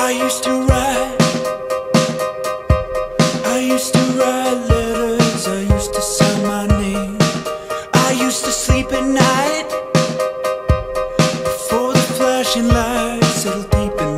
I used to write, I used to write letters, I used to sign my name. I used to sleep at night. Before the flashing lights settled deep in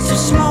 sense small. smile.